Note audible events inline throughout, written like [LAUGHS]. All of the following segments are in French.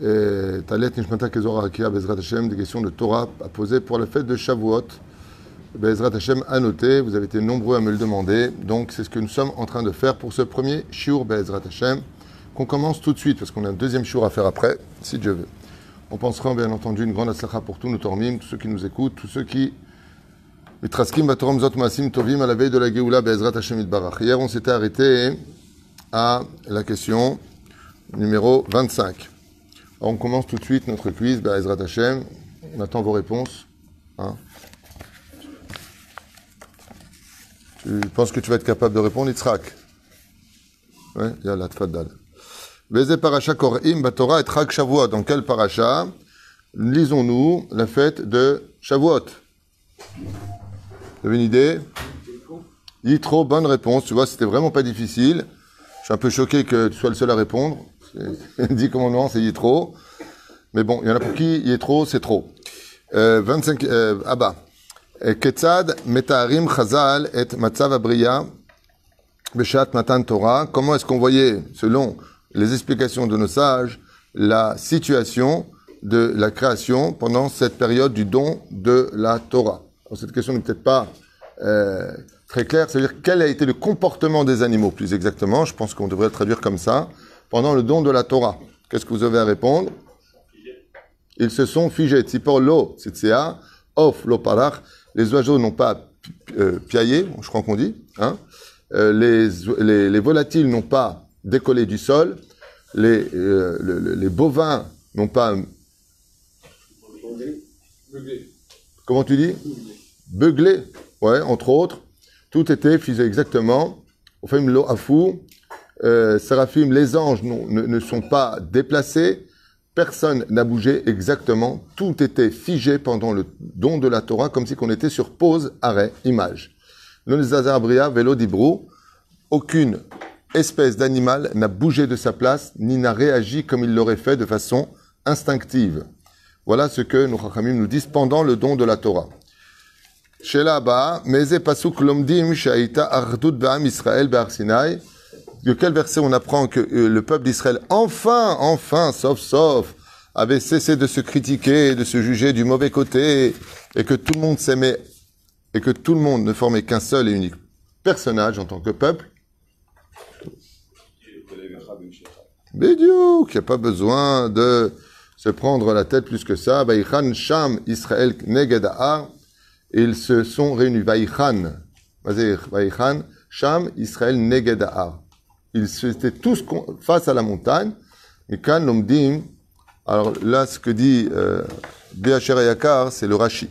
Talet Nishmata Akia Bezrat Hashem, des questions de Torah à poser pour la fête de Shavuot. Bezrat Hashem a noté, vous avez été nombreux à me le demander, donc c'est ce que nous sommes en train de faire pour ce premier Shiur Bezrat Hashem, qu'on commence tout de suite, parce qu'on a un deuxième Shiur à faire après, si Dieu veut. On pensera bien entendu une grande aslacha pour tous nos tormim, tous ceux qui nous écoutent, tous ceux qui mitraskim batorom zot masim tovim à la veille de la Geoula Bezrat Hashem. Hier, on s'était arrêté à la question numéro 25. On commence tout de suite notre quiz, Ezrat Hashem. On attend vos réponses. Hein. Tu penses que tu vas être capable de répondre, Yitzhak? Oui, il y a la. Beze parasha korim batora et chak shavuot. Dans quel parasha lisons-nous la fête de Shavuot? Vous avez une idée? Yitro, bonne réponse. Tu vois, c'était vraiment pas difficile. Je suis un peu choqué que tu sois le seul à répondre. [LAUGHS] Dit commandement, c'est Yitro. Mais bon, il y en a pour qui Yitro, c'est trop. Euh, 25, euh, Abba. Ketzad metaharim chazal et matzav abriya beshat matan Torah. Comment est-ce qu'on voyait, selon les explications de nos sages, la situation de la création pendant cette période du don de la Torah? Cette question n'est peut-être pas euh, très claire. C'est-à-dire quel a été le comportement des animaux, plus exactement? Je pense qu'on devrait le traduire comme ça pendant le don de la Torah. Qu'est-ce que vous avez à répondre Ils se sont figés. Tzipor lo, tzitsia, of lo parach. Les oiseaux n'ont pas euh, piaillé, je crois qu'on dit. Hein euh, les, les, les, volatiles n'ont pas décollé du sol. Les, euh, le, les bovins n'ont pas... Comment tu dis Beuglé. Ouais, entre autres. Tout était figé exactement. Au fait, lo afou, euh, Séraphim, les anges ne, sont pas déplacés, personne n'a bougé exactement, tout était figé pendant le don de la Torah, comme si qu'on était sur pause, arrêt, image. Zazarbria, vélo d'Ibrou, aucune espèce d'animal n'a bougé de sa place, ni n'a réagi comme il l'aurait fait de façon instinctive. Voilà ce que nos Chachamim nous disent pendant le don de la Torah. Meze Lomdim Shaita Ba'am Israël Be'ar Sinai, de quel verset on apprend que euh, le peuple d'Israël, enfin, enfin, sauf, sauf, avait cessé de se critiquer, de se juger du mauvais côté, et que tout le monde s'aimait, et que tout le monde ne formait qu'un seul et unique personnage en tant que peuple Bédiou, qu'il n'y a pas besoin de se prendre la tête plus que ça. Vaïchan Sham Israël Negeda'ar. Ils se sont réunis. Vaïchan, Vaïchan Sham Israël Negeda'ar ils étaient tous face à la montagne. Et quand l'homme dit, alors là, ce que dit euh, Béacher Yakar, c'est le Rashi.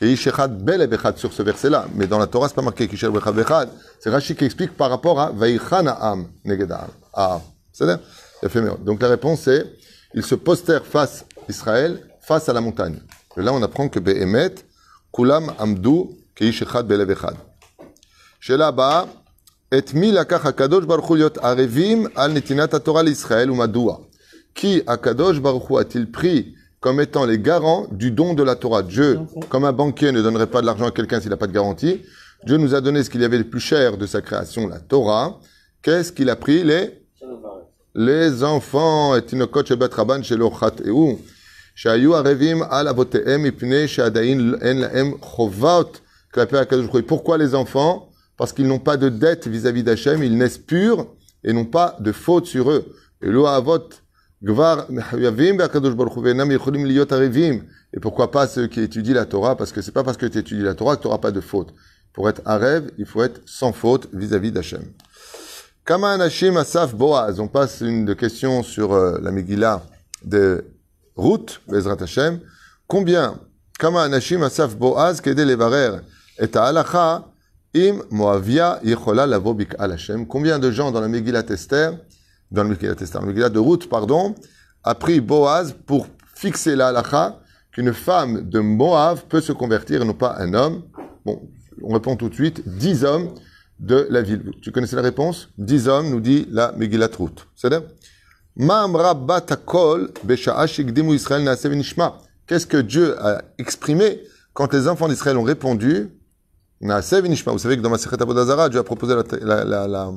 Et Ishechad Bel sur ce verset-là. Mais dans la Torah, c'est pas marqué Ishechad Bechad. C'est Rashi qui explique par rapport à Vaïchana'am Negeda'am. Ah, c'est-à-dire Donc la réponse est, ils se postèrent face Israël, face à la montagne. Et là, on apprend que Behemet, Kulam Amdu, Keishechad Bel Ebechad. Chez là-bas, et mi lakach hakadosh baruch hu arevim al netinat Torah l'Israël ou madoua. Qui Akadosh baruch Hu a-t-il pris comme étant les garants du don de la Torah Dieu, comme un banquier ne donnerait pas de l'argent à quelqu'un s'il n'a pas de garantie, Dieu nous a donné ce qu'il y avait de plus cher de sa création, la Torah. Qu'est-ce qu'il a pris Les les enfants. Et tinokot shebet raban shelo chateu. שהיו ערבים על אבותיהם מפני שעדיין אין להם חובות כלפי הקדוש ברוך הוא. Pourquoi les enfants parce qu'ils n'ont pas de dette vis-à-vis d'Hachem, ils naissent purs et n'ont pas de faute sur eux. Et [LAUGHS] et pourquoi pas ceux qui étudient la Torah? Parce que c'est pas parce que tu étudies la Torah que tu n'auras pas de faute. Pour être un rêve, il faut être sans faute vis-à-vis d'Hachem. Kama Anashim Asaf Boaz. On passe une de questions sur euh, la Megillah de Ruth, Bezrat Hashem. Combien? Kama Anashim Asaf Boaz et Halacha Im Moavia Yechola Lavobik al. Combien de gens dans la Megillat Esther, dans la Megillat Esther, la Megillat de route, pardon, a pris Boaz pour fixé la halakha qu'une femme de Moab peut se convertir et non pas un homme? Bon, on répond tout de suite, dix hommes de la ville. Tu connaissais la réponse? Dix hommes, nous dit la Megillat Ruth. C'est-à-dire Qu'est-ce que Dieu a exprimé quand les enfants d'Israël ont répondu Vous savez que dans ma Sechet Abodazara, Dieu a proposé la, la, la,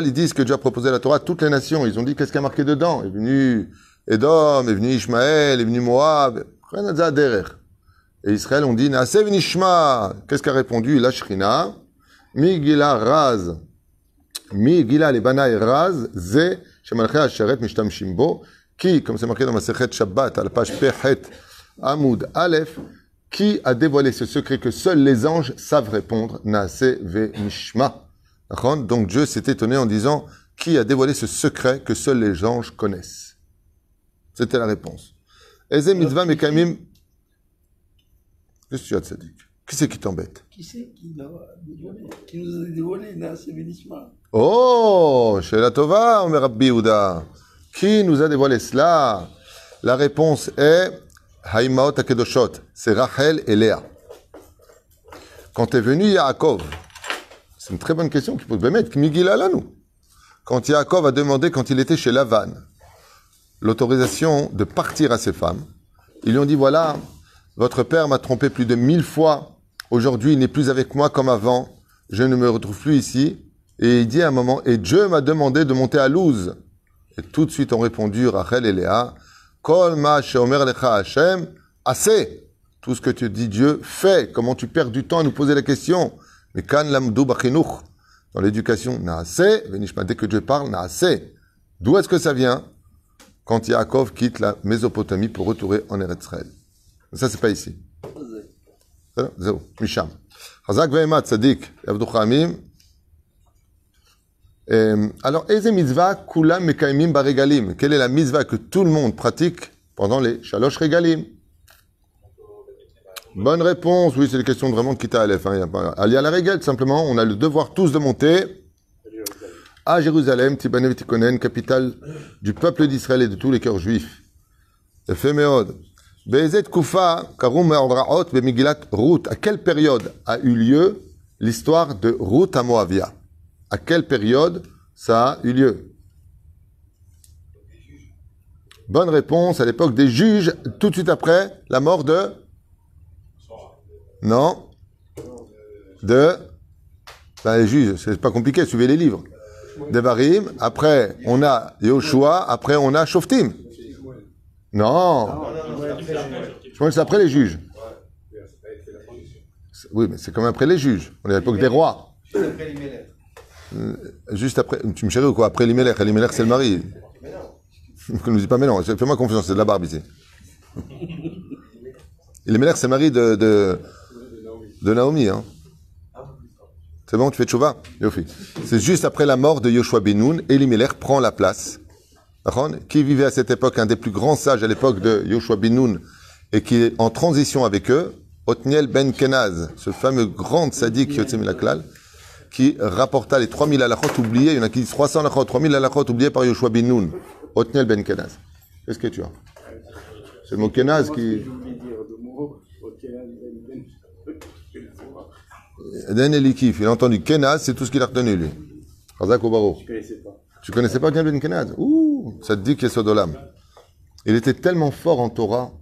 ils disent que Dieu a proposé la Torah à toutes les nations. Ils ont dit qu'est-ce qu'il a marqué dedans? Est venu Edom, est venu Ishmaël, est venu Moab. Et Israël ont dit Naasev Nishma. Qu'est-ce qu'a répondu la Shrina Migila Raz. Migila Lebana et Raz. Ze Shemalchei Asheret Mishtam Shimbo. Qui, comme c'est marqué dans ma Sechet Shabbat, à la page Pehet Amoud Aleph, qui a dévoilé ce secret que seuls les anges savent répondre? Naase ve Nishma. Donc Dieu s'est étonné en disant Qui a dévoilé ce secret que seuls les anges connaissent? C'était la réponse. Eze mitzvah mekamim. Qu'est-ce que tu as de sadique Qui c'est qui t'embête? Qui c'est qui, qui, nous a dévoilé? Naase Nishma Oh Chez la Tova, Rabbi Ouda. Qui nous a dévoilé cela? La réponse est Haïmaot Akedoshot. C'est Rachel et Léa. Quand est venu Yaakov, c'est une très bonne question qui pose Bémet, Migila nous? Quand Yaakov a demandé, quand il était chez Lavan, l'autorisation de partir à ses femmes, ils lui ont dit voilà, votre père m'a trompé plus de mille fois, aujourd'hui il n'est plus avec moi comme avant, je ne me retrouve plus ici. Et il dit à un moment, et Dieu m'a demandé de monter à Luz. Et tout de suite ont répondu Rachel et Léa, Kol ma sheomer lecha Hashem, assez. Tout ce que tu dis Dieu, fais. Comment tu perds du temps à nous poser la question? Mais kan lamdou bachinouch, dans l'éducation, naase, venishma, dès que Dieu parle, naase. D'où est-ce que ça vient? Quand Yaakov quitte la Mésopotamie pour retourner en Eretz. Ça, c'est pas ici. Zéro. Misham. Hazak ve'emat, tzadik, yavduchamim. Alors, eze mitzvah kulam mekaimim baregalim. Quelle est la mitzvah que tout le monde pratique pendant les shalosh regalim? Bonne réponse. Oui, c'est une question vraiment de Kita Aleph. Hein. A la règle, simplement. On a le devoir tous de monter à Jérusalem, Tibanev Tikonen, capitale du peuple d'Israël et de tous les cœurs juifs. Ephéméode. Be'ezet Kufa, Karum Ordraot, Bemigilat Ruth. À quelle période a eu lieu l'histoire de Ruth à Moavia À quelle période ça a eu lieu? Bonne réponse, à l'époque des juges, tout de suite après la mort de? Non. De? Ben, les juges, c'est pas compliqué, suivez les livres. Devarim, après on a Yoshua, après on a Shoftim. Non. Je pense que c'est après les juges. Oui, mais c'est comme après les juges. On est à l'époque des rois. Euh, juste après, tu me chéris ou quoi? Après l'Imelech, l'Imelech c'est le mari. [LAUGHS] ne nous dis pas mais non, fais-moi confiance, c'est de la barbe ici. [LAUGHS] L'Imelech c'est le mari de de Naomi. Hein. C'est bon, tu fais tchouva? C'est juste après la mort de Yoshua Benoun, Elimelech prend la place. Qui vivait à cette époque, un des plus grands sages à l'époque de Yoshua Benoun, et qui est en transition avec eux, Otniel Ben Kenaz, ce fameux grand sadique Klal, qui rapporta les 3000 halachot oubliés, il y en a qui disent 300 halachot, 3000 halachot oubliés par Yoshua Benoun, Otniel Ben Kenaz. Qu'est-ce que tu as? C'est le mot Kenaz qui... Eden Elikif, il a entendu Kenaz, c'est tout ce qu'il a retenu lui. Razak Obaro. Je connaissais pas. Tu connaissais pas bien Ben Kenaz? Ouh, ça te dit qu'il est Sodolam. Il était tellement fort en Torah,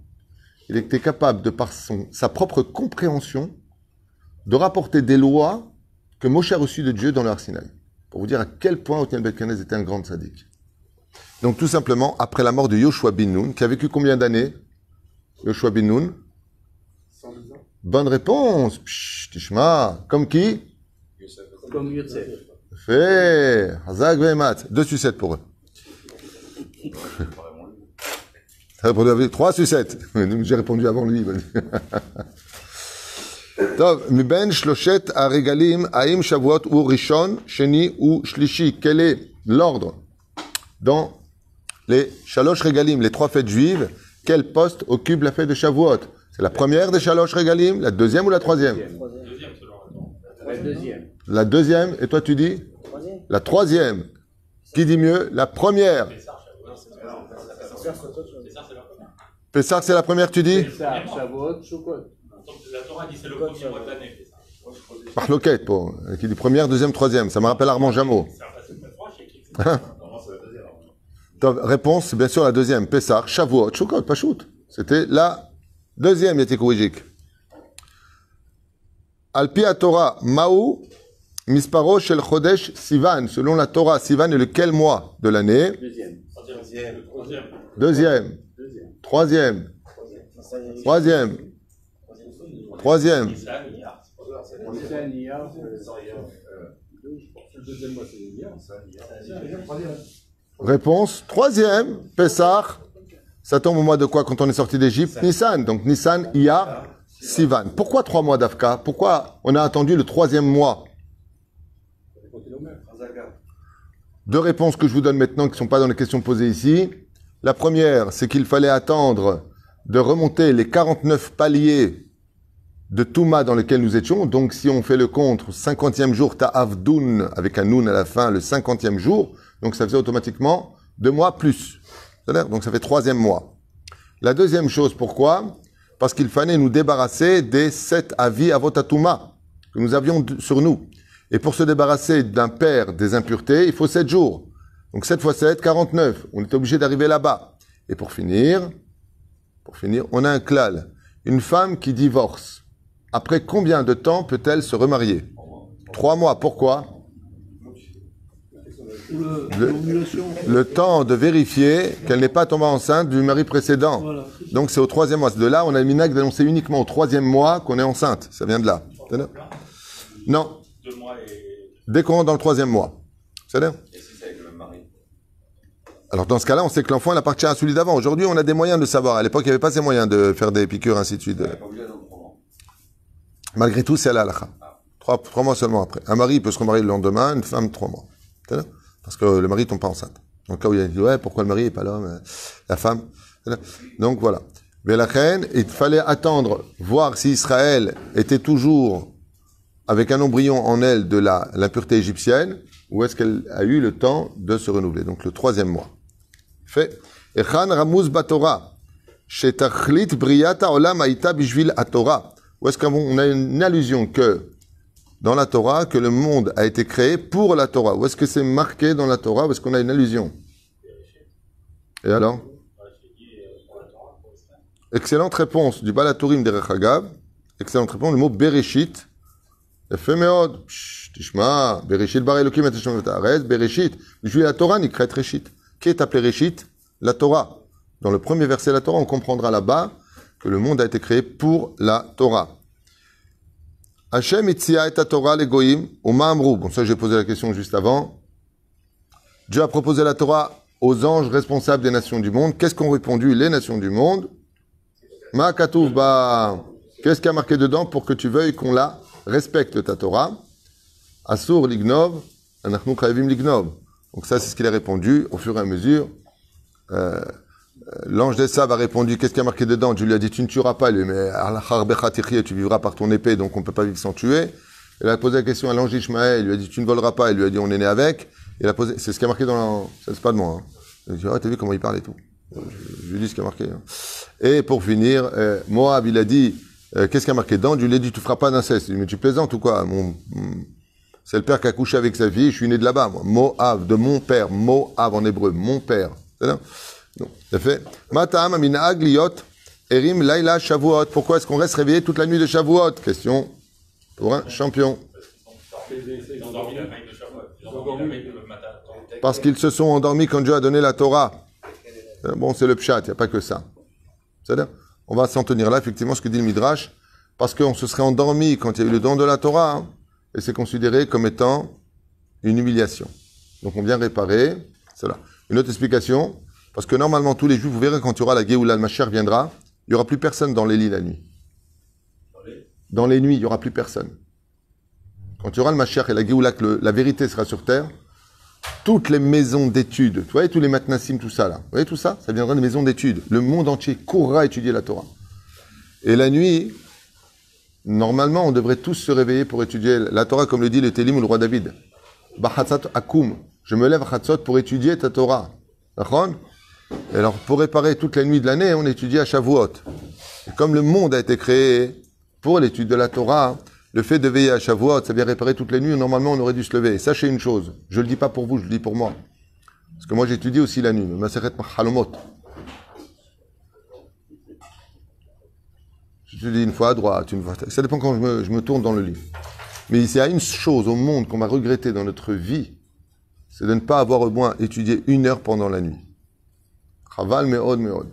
il était capable, de par son, sa propre compréhension, de rapporter des lois que Moshe a reçues de Dieu dans le Sinaï. Pour vous dire à quel point Otniel Ben Kenaz était un grand sadique. Donc tout simplement, après la mort de Yoshua bin Nun, qui a vécu combien d'années Yoshua bin Nun? Bonne réponse. Tishma. Comme qui? Comme Yosef. Fait. Hazak Vemat. Deux sucettes pour eux. [LAUGHS] Trois sucettes. [LAUGHS] J'ai répondu avant lui. [LAUGHS] טוב, מבין שלושת הרגלים, האם שבועות הוא ראשון, שני ou shlishi Quel est l'ordre Dans les shalosh regalim, les trois fêtes juives, quel poste occupe la fête de Shavuot c'est la première des Shalosh Regalim, la deuxième ou la troisième La deuxième. La deuxième, et toi tu dis La troisième. Qui dit mieux La première. Pessah, c'est la première, tu dis Pessah, Shavuot, Sukkot. Donc la Torah dit c'est le premier mois de l'année. c'est ça. Marloquette, pour, qui dit première, deuxième, troisième. Ça me rappelle Armand Jameau. Et qui Donc, réponse, c'est bien sûr la deuxième. Pessah, Shavuot, Sukkot, pas shoot. C'était la deuxième, Yeti Kourijik. Alpi Torah, Maou, Misparo Shel Chodesh Sivan. Selon la Torah, Sivan est lequel mois de l'année? Deuxième. troisième. Le troisième. Deuxième. Deuxième. Troisième. Troisième. Troisième. Réponse. Troisième. Pessah. Ça tombe au mois de quoi quand on est sorti d'Égypte Nissan. Donc Nissan, Iyar, Sivan. Pourquoi trois mois d'Afka? Pourquoi on a attendu le troisième mois? Deux réponses que je vous donne maintenant qui ne sont pas dans les questions posées ici. La première, c'est qu'il fallait attendre de remonter les 49 paliers de Touma dans lesquels nous étions. Donc si on fait le compte, 50e jour, Ta'avdoun, avec un Noun à la fin, le 50e jour, donc ça faisait automatiquement deux mois plus. Donc ça fait troisième mois. La deuxième chose, pourquoi? Parce qu'il fallait nous débarrasser des sept avis avotatouma que nous avions sur nous. Et pour se débarrasser d'un père des impuretés, il faut sept jours. Donc 7 fois 7, 49. On est obligé d'arriver là-bas. Et pour finir, pour finir, on a un klal. Une femme qui divorce. Après combien de temps peut-elle se remarier? Trois mois. Pourquoi? Le- temps de vérifier qu'elle n'est pas tombée enceinte du mari précédent. Voilà. Donc c'est au troisième mois. De là, on a le minac d'annoncer uniquement au troisième mois qu'on est enceinte. Ça vient de là. Non, Deux mois et. dès qu'on rentre dans le troisième mois. C'est-à-dire Et si c'est avec le même mari Alors dans ce cas-là, on sait que l'enfant il appartient à celui d'avant. Aujourd'hui, on a des moyens de savoir. À l'époque, il n'y avait pas ces moyens de faire des piqûres, ainsi de suite. Il n'est pas obligé d'attendre trois mois. Malgré tout, c'est à la. Trois, trois mois seulement après. Un mari peut se remarier le lendemain, une femme trois mois. Parce que le mari tombe pas enceinte. Le cas où il a dit, ouais, pourquoi le mari et pas l'homme, euh, la femme? Donc voilà. Mais la reine, il fallait attendre, voir si Israël était toujours avec un embryon en elle de la l'impureté égyptienne, ou est-ce qu'elle a eu le temps de se renouveler Donc le troisième mois. Fait. Echan Ramuz Batora. Shetachlit Briata Olam Aïta Bishvil Atora. Où est-ce qu'on a une allusion que dans la Torah, que le monde a été créé pour la Torah Où est-ce que c'est marqué dans la Torah Où est-ce qu'on a une allusion Et alors Excellente réponse du Balatourim de Rechagav. Excellente réponse, le mot Bereshit. יפה מאוד. פש, תשמע, בראשית ברא אלוקים את השם ואת הארץ, בראשית, בשביל התורה נקראת ראשית. Qui est appelé Réchit La Torah. Dans le premier verset de la Torah, on comprendra là-bas que le monde a été créé pour la Torah. Hachem itzia et Torah les goyim au Ma'amrou. Bon, ça j'ai posé la question juste avant. Dieu a proposé la Torah aux anges responsables des nations du monde. Qu'est-ce qu'ont répondu les nations du monde? Ma katouf ba. Qu'est-ce qu'il y a marqué dedans pour que tu veuilles qu'on la respecte ta Torah? Asur lignov, anachnu chayavim lignov. Donc ça, c'est ce qu'il a répondu au fur et à mesure. Euh, L'ange des Sables a répondu, qu'est-ce qu'il y a marqué dedans? Dieu lui a dit, tu ne tueras pas. Lui mais tu vivras par ton épée, donc on ne peut pas vivre sans tuer. Il a posé la question à l'ange Ishmaël, il lui a dit, tu ne voleras pas. Il lui a dit, on est né avec. Il a posé, c'est ce qui a marqué dans la, c'est pas de moi. Hein. Il a dit, ah, t'as vu comment il parle et tout. Je, je lui dis ce qui a marqué. hein. Et pour finir, euh, Moab, il a dit, euh, qu'est-ce qui a marqué dedans? Dieu lui a dit, tu feras pas d'inceste. Il lui a dit, mais tu plaisantes ou quoi? C'est le père qui a couché avec sa fille, je suis né de là-bas. Moab, de mon père. Moab en hébreu, mon père. C'est fait. Erim, laila, shavuot. Pourquoi est-ce qu'on reste réveillé toute la nuit de shavuot? Question pour un champion. Parce qu'ils se sont endormis quand Dieu a donné la Torah. Euh, Bon, c'est le pshat, il n'y a pas que ça. C'est-à-dire, on va s'en tenir là, effectivement, ce que dit le Midrash, parce qu'on se serait endormi quand il y a eu le don de la Torah, hein, et c'est considéré comme étant une humiliation. Donc on vient réparer cela. Une autre explication, parce que normalement, tous les juifs, vous verrez quand il y aura la Géoula, le Mashiach viendra, il n'y aura plus personne dans les lits la nuit. Dans les? Nuits, il n'y aura plus personne. Quand il y aura le Mashiach et la Géoula, que le- la vérité sera sur terre, toutes les maisons d'études, vous voyez tous les matnassim, tout ça là, vous voyez tout ça? Ça viendra des maisons d'études. Le monde entier courra étudier la Torah. Et la nuit, normalement, on devrait tous se réveiller pour étudier la Torah, comme le dit le Télim ou le roi David. Bahatzat akum. Je me lève à Chatzot pour étudier ta Torah. D'accord? Alors, pour réparer toutes les nuits de l'année, on étudie à Shavuot. Et comme le monde a été créé pour l'étude de la Torah, le fait de veiller à Shavuot, ça vient réparer toutes les nuits. Normalement, on aurait dû se lever. Sachez une chose, je le dis pas pour vous, je le dis pour moi. Parce que moi, j'étudie aussi la nuit. Ma Halomot. J'étudie une fois à droite, une fois à... Ça dépend quand je me, je me tourne dans le lit. Mais il y a une chose au monde qu'on va regretter dans notre vie, c'est de ne pas avoir au moins étudié une heure pendant la nuit. Chaval meod meod.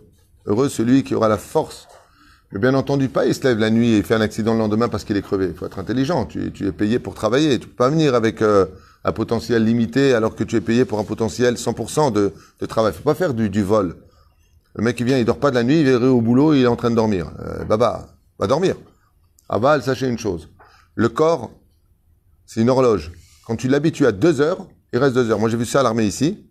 Heureux celui qui aura la force. Mais bien entendu, pas il se lève la nuit et fait un accident le lendemain parce qu'il est crevé. Il faut être intelligent. Tu, tu es payé pour travailler. Tu peux pas venir avec euh, un potentiel limité alors que tu es payé pour un potentiel 100% de, de travail. faut pas faire du, du vol. Le mec qui vient, il dort pas de la nuit, il est au boulot, il est en train de dormir. Euh, baba, va dormir. Aval, sachez une chose. Le corps, c'est une horloge. Quand tu l'habitues à deux heures, il reste deux heures. Moi, j'ai vu ça à l'armée ici.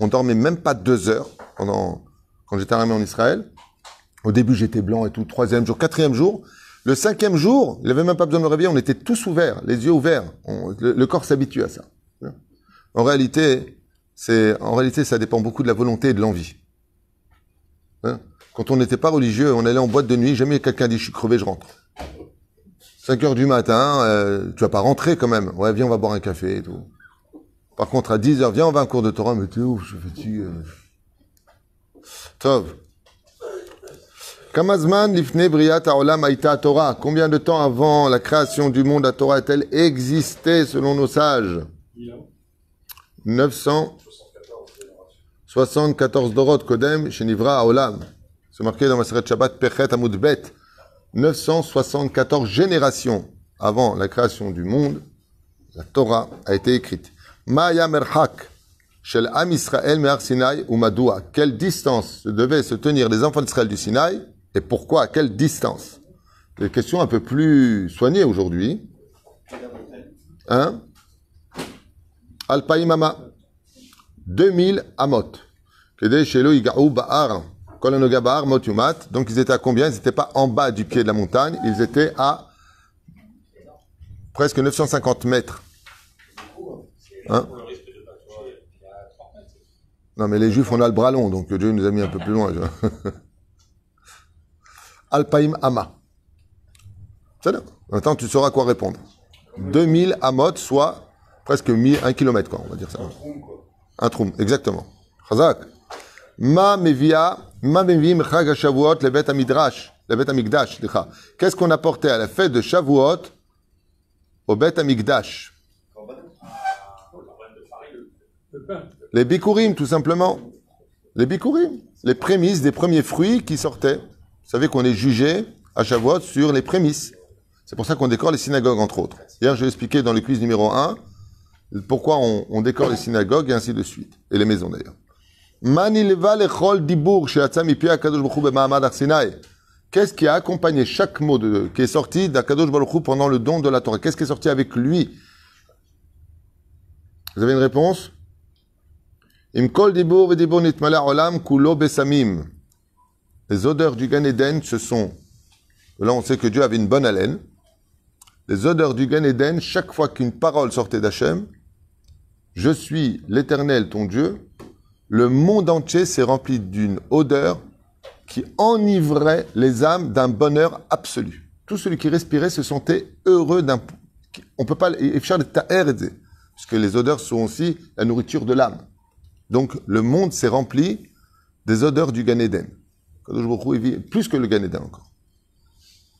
On dormait même pas deux heures quand j'étais à l'armée en Israël. Au début, j'étais blanc et tout. Troisième jour, quatrième jour. Le cinquième jour, il n'avait même pas besoin de me réveiller. On était tous ouverts, les yeux ouverts. Le, corps s'habitue à ça. En réalité, c'est, en réalité, ça dépend beaucoup de la volonté et de l'envie. Hein? Quand on n'était pas religieux, on allait en boîte de nuit. Jamais quelqu'un dit je suis crevé, je rentre. 5 heures du matin, euh, tu vas pas rentrer quand même. Ouais, viens, on va boire un café et tout. Par contre, à 10 heures, viens, on va à un cours de Torah, mais t'es ouf, je suis fatigué. Tov. Kamazman lifne briat haolam haïta Torah. Combien de temps avant la création du monde la Torah a-t-elle existé selon nos sages? 974 Dorot Kodem Shenivra Haolam. C'est marqué dans Maseret Shabbat Pechet Amud Bet. 974 générations avant la création du monde, la Torah a été écrite. Maya Merhak, Shel Am Israël Me'ar Sinai ou Madoua. Quelle distance devaient se tenir les enfants d'Israël du Sinaï et pourquoi à quelle distance? Des questions un peu plus soignées aujourd'hui. Hein? Alpaïmama. 2000 amot. Donc ils étaient à combien? Ils n'étaient pas en bas du pied de la montagne, ils étaient à presque 950 mètres. Hein? Non, mais les Juifs, on a le bras long, donc Dieu nous a mis un peu plus loin. [LAUGHS] Alpaim Ama. C'est. Maintenant, tu sauras quoi répondre. 2000 amot, soit presque 1000, 1 km, quoi, on va dire ça. Un troum, exactement. Chazak. Ma mevia, ma mevim chag ha-shavuot levet amidrash, levet amigdash, slicha. Qu'est-ce qu'on apportait à la fête de Shavuot au Bet amigdash? Les bikurim, tout simplement. Les bikurim. Les prémices des premiers fruits qui sortaient. Vous savez qu'on est jugé à Shavuot sur les prémices. C'est pour ça qu'on décore les synagogues, entre autres. Hier, j'ai expliqué dans le quiz numéro 1 pourquoi on, décore les synagogues et ainsi de suite. Et les maisons, d'ailleurs. Qu'est-ce qui a accompagné chaque mot qui est sorti d'Akadosh Baruch pendant le don de la Torah? Qu'est-ce qui est sorti avec lui? Vous avez une réponse? Im kol dibur olam kulo besamim. Les odeurs du Gan Eden, ce sont... Là, on sait que Dieu avait une bonne haleine. Les odeurs du Gan Eden, chaque fois qu'une parole sortait d'Hachem, je suis l'Éternel, ton Dieu, le monde entier s'est rempli d'une odeur qui enivrait les âmes d'un bonheur absolu. Tout celui qui respirait se sentait heureux d'un... On peut pas... Parce que les odeurs sont aussi la nourriture de l'âme. Donc, le monde s'est rempli des odeurs du Gan Eden. Kadosh Baruch Hu, il vit plus que le Gan Eden encore.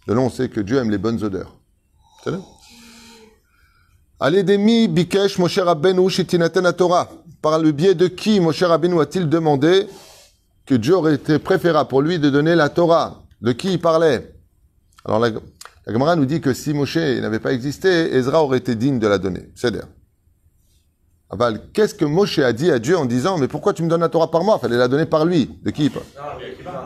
De là, on sait que Dieu aime les bonnes odeurs. C'est Bikesh Moshe Rabbeinu Shitinaten Torah. Par le biais de qui Moshe Rabbeinu a-t-il demandé que Dieu aurait été préférable pour lui de donner la Torah? De qui il parlait? Alors la, la Gemara nous dit que si Moshe n'avait pas existé, Ezra aurait été digne de la donner. C'est-à-dire Aval, qu'est-ce que Moshe a dit à Dieu en disant Mais pourquoi tu me donnes la Torah par moi? Fallait la donner par lui. De qui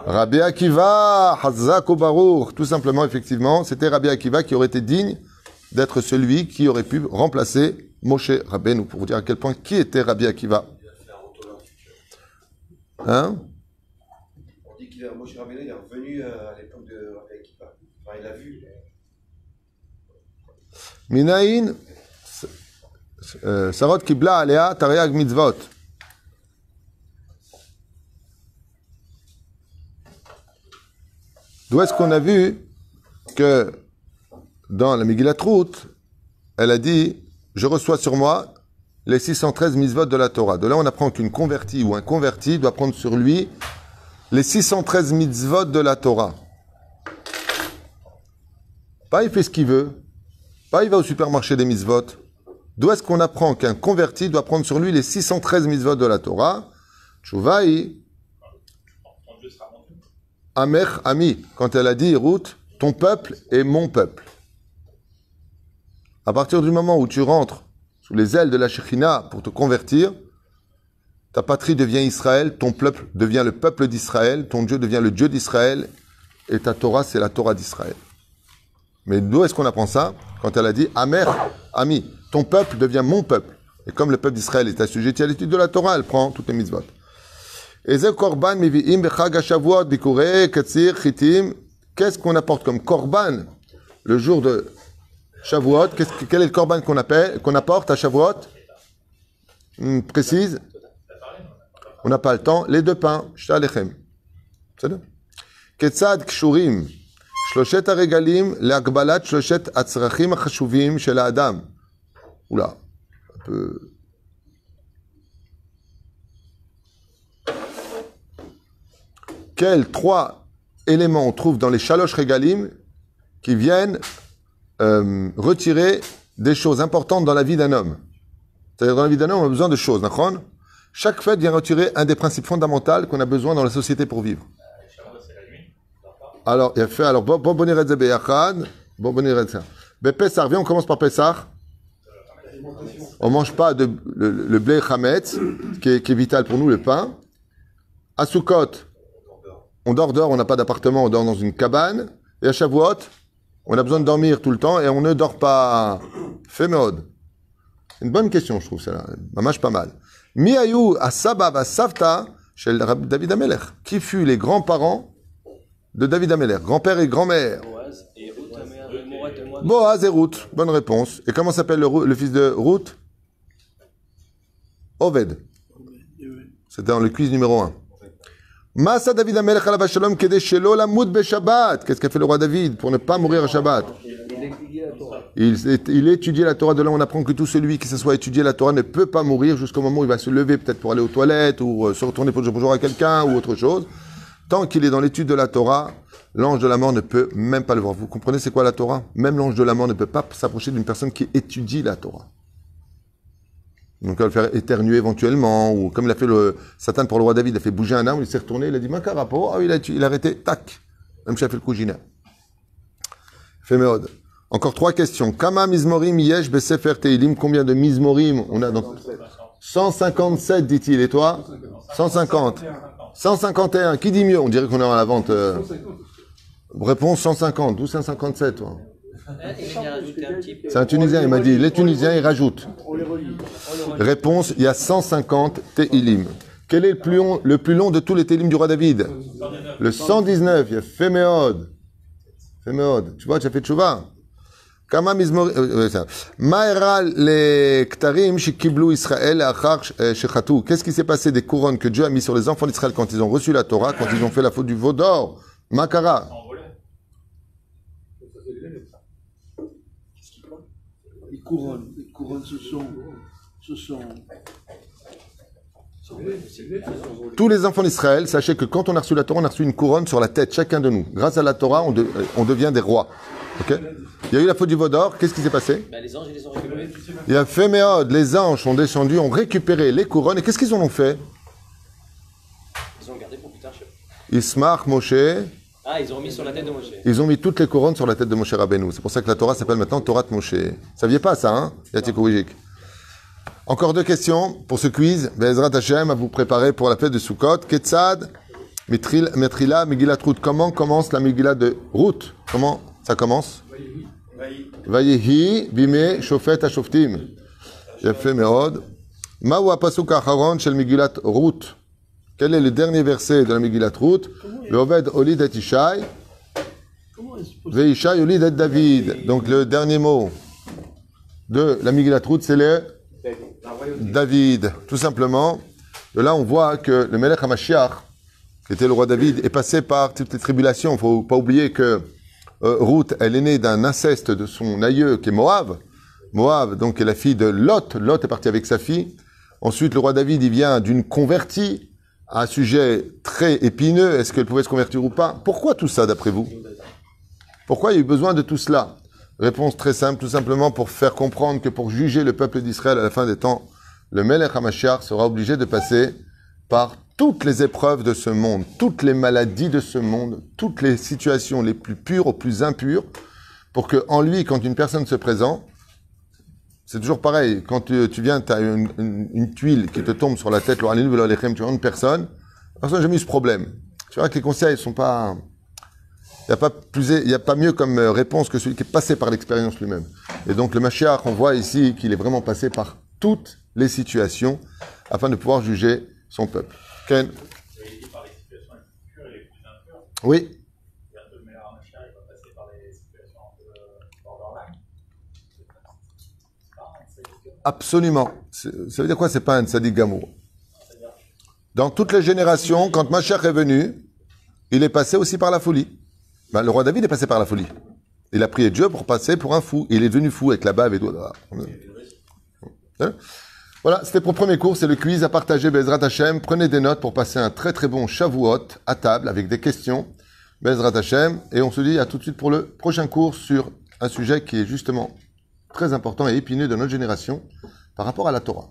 Rabbi Akiva, Hazak Baruch. Tout simplement, effectivement, c'était Rabbi Akiva qui aurait été digne d'être celui qui aurait pu remplacer Moshe Rabbeinu. Pour vous dire à quel point, qui était Rabbi Akiva? Hein? On dit qu'il a, Moshe Rabbeinu, il est revenu euh, à l'époque de Rabbi Akiva. Enfin, il l'a vu. Minaïn, Sarot kibla alea tariag mitzvot. D'où est-ce qu'on a vu que dans la Megillat Route, elle a dit Je reçois sur moi les 613 mitzvot de la Torah. De là, on apprend qu'une convertie ou un converti doit prendre sur lui les 613 mitzvot de la Torah. Pas il fait ce qu'il veut, pas il va au supermarché des mitzvot, D'où est-ce qu'on apprend qu'un converti doit prendre sur lui les 613 mitzvot de la Torah? Dieu. Amer Ami, quand elle a dit, Ruth, ton peuple est mon peuple. À partir du moment où tu rentres sous les ailes de la Shekhinah pour te convertir, ta patrie devient Israël, ton peuple devient le peuple d'Israël, ton Dieu devient le Dieu d'Israël, et ta Torah, c'est la Torah d'Israël. Mais d'où est-ce qu'on apprend ça? Quand elle a dit, Amer, ami, ton peuple devient mon peuple. Et comme le peuple d'Israël est assujetti à l'étude de la Torah, elle prend toutes les mitzvot. Et ce korban mivi'im bechag hashavuot bikure katsir chitim. Qu'est-ce qu'on apporte comme korban le jour de Shavuot Qu'est-ce que- Quel est le korban qu'on appelle, qu'on apporte à Shavuot Hmm, Précise On n'a pas le temps. Les deux pains. Shtalechem. C'est ça כיצד קשורים שלושת הרגלים להגבלת שלושת הצרכים החשובים של האדם? Oula, un peu. Quels trois éléments on trouve dans les chaloches régalim qui viennent euh, retirer des choses importantes dans la vie d'un homme? C'est-à-dire, dans la vie d'un homme, on a besoin de choses, d'accord? Chaque fête vient retirer un des principes fondamentaux qu'on a besoin dans la société pour vivre. Alors, il a fait, alors, bon, bon, ben, bon, on mange pas le, blé chametz, qui est, vital pour nous, le pain. À Sukkot, on dort dehors, on n'a pas d'appartement, on dort dans une cabane. Et à Shavuot, on a besoin de dormir tout le temps et on ne dort pas. Fémode. C'est une bonne question, je trouve, celle-là. Mamash pas mal. Miayu asaba vasavta chez David Amelech. Qui fut les grands-parents de David Amelech Grand-père et grand-mère. Boaz et Ruth, ta mère, et Mourad et moi. Boaz et Ruth. Bonne réponse. Et comment s'appelle le, fils de Ruth Oved. C'était dans le quiz numéro 1. Masa David Amelech alav shalom kede shelo. Qu'est-ce qu'a fait le roi David pour ne pas mourir à Shabbat? Il, il étudiait la Torah. De là, on apprend que tout celui qui se soit étudié la Torah ne peut pas mourir jusqu'au moment où il va se lever, peut-être pour aller aux toilettes ou euh, se retourner pour dire bonjour à quelqu'un ou autre chose. Qu'il est dans l'étude de la Torah, l'ange de la mort ne peut même pas le voir. Vous comprenez c'est quoi la Torah? Même l'ange de la mort ne peut pas s'approcher d'une personne qui étudie la Torah. Donc, il va le faire éternuer éventuellement, ou comme l'a fait le Satan pour le roi David, il a fait bouger un arbre, il s'est retourné, il a dit Makarapo, ah, il a, il a arrêté, tac. Même chef le Koujina. Féméode. Encore trois questions. Kama Mizmorim Yesh Besefer Teilim, combien de Mizmorim on a dans 157, dit-il. Et toi? 150. 151. Qui dit mieux? On dirait qu'on est à la vente. euh, Réponse 150. D'où 157, toi? C'est un Tunisien, il m'a dit. Les Tunisiens, ils rajoutent. Réponse, il y a 150 Teilim. Quel est le plus long, le plus long de tous les Teilim du roi David? Le 119, il y a Féméode. Féméode. Tu vois, tu as fait tchouva. Achar euh, shechatou. Qu'est-ce qui s'est passé? Des couronnes que Dieu a mis sur les enfants d'Israël quand ils ont reçu la Torah, quand ils ont fait la faute du veau d'or Makara. Les couronnes, les couronnes, ce sont, Tous les enfants d'Israël, sachez que quand on a reçu la Torah, on a reçu une couronne sur la tête, chacun de nous. Grâce à la Torah, on, de- euh, on devient des rois. Il y a eu la faute du veau d'or. Qu'est-ce qui s'est passé Bah, les anges, ils les ont récupérés. Il y a Féméode, les anges sont descendus, ont récupéré les couronnes. Et qu'est-ce qu'ils en ont fait Ils ont gardé pour plus tard. je sais Ismach, Moshe. Ah, ils ont mis sur la tête de Moshe. ils ont mis toutes les couronnes sur la tête de Moshe Rabbeinu. C'est pour ça que la Torah s'appelle maintenant Torah de Moshe. Saviez pas ça, hein Yatikouijik. Encore deux questions pour ce quiz. Bezrat Hashem à vous préparer pour la fête de Sukkot. Ketzad, Metrila, Megillat Ruth. Comment commence la Megillah de Ruth Comment ça commence? Vayihi bime shofet ashoftim. Yafé Merod. Maou apasuk acharon shel Migilat Rout? Quel est le dernier verset de la Migilat Rout? Le Oved Olid et Ishai. Veishai Olid et David. Donc le dernier mot de la Migilat Rout, c'est le David. Tout simplement. De là, on voit que le Melech HaMashiach, qui était le roi David, est passé par toutes les tribulations. Il ne faut pas oublier que euh, Ruth, elle est née d'un inceste de son aïeux qui est Moab. Moab, donc, est la fille de Lot. Lot est parti avec sa fille. Ensuite, le roi David, il vient d'une convertie à un sujet très épineux. Est-ce qu'elle pouvait se convertir ou pas? Pourquoi tout ça, d'après vous? Pourquoi il y a eu besoin de tout cela? Réponse très simple, tout simplement pour faire comprendre que pour juger le peuple d'Israël à la fin des temps, le Melech HaMashiach sera obligé de passer par toutes les épreuves de ce monde, toutes les maladies de ce monde, toutes les situations les plus pures aux plus impures, pour que en lui, quand une personne se présente, c'est toujours pareil, quand tu, viens, tu as une, tuile qui te tombe sur la tête, tu vois une personne, personne n'a jamais eu ce problème. Tu vois que les conseils sont pas... Il n'y a, pas plus- y a pas mieux comme euh, réponse que celui qui est passé par l'expérience lui-même. Et donc le Mashiach, on voit ici qu'il est vraiment passé par toutes les situations afin de pouvoir juger son peuple. Oui. Absolument. Ça veut dire quoi C'est pas un sadique gamour? Dans toutes les générations, quand Mashiach est venu, il est passé aussi par la folie. Ben, le roi David est passé par la folie. Il a prié Dieu pour passer pour un fou. Il est devenu fou avec la bave et tout. Voilà, c'était pour le premier cours, c'est le quiz à partager Bezrat Hashem. Prenez des notes pour passer un très très bon Shavuot à table avec des questions. Bezrat Hashem. Et on se dit à tout de suite pour le prochain cours sur un sujet qui est justement très important et épineux de notre génération par rapport à la Torah.